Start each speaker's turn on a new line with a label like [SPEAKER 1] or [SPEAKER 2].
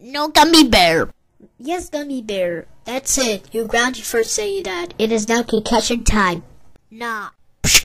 [SPEAKER 1] No gummy bear.
[SPEAKER 2] Yes, Gummy Bear. That's it. You grounded for saying that. It is now concussion time.
[SPEAKER 1] Nah,